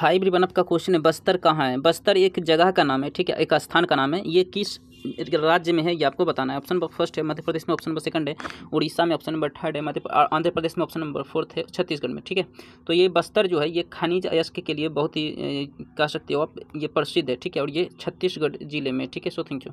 High ब्रिवन का question है, बस्तर कहाँ है। बस्तर एक जगह का नाम है, ठीक है? एक स्थान का नाम है। ये किस राज्य में है, ये आपको बताना है। ऑप्शन नंबर फ़र्स्ट है, मध्य प्रदेश में। ऑप्शन नंबर सेकंड है, उड़ीसा में। ऑप्शन नंबर थर्ड है, मध्य आंध्र प्रदेश में। ऑप्शन नंबर फोर्थ है, छत्तीसगढ़ में, ठीक है? तो ये बस्तर जो है, ये खनिज अयस्क के लिए बहुत ही कह सकते हो आप, ये प्रसिद्ध है, ठीक है? और ये छत्तीसगढ़ ज़िले में, ठीक है? So thank you